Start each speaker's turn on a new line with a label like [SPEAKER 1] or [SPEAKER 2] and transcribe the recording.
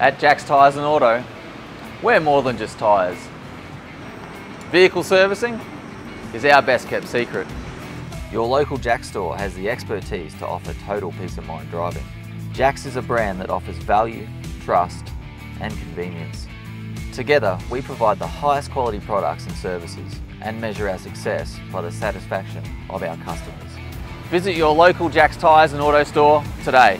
[SPEAKER 1] At JAX Tyres and Auto, we're more than just tyres. Vehicle servicing is our best kept secret. Your local JAX store has the expertise to offer total peace of mind driving. JAX is a brand that offers value, trust and convenience. Together, we provide the highest quality products and services and measure our success by the satisfaction of our customers. Visit your local JAX Tyres and Auto store today.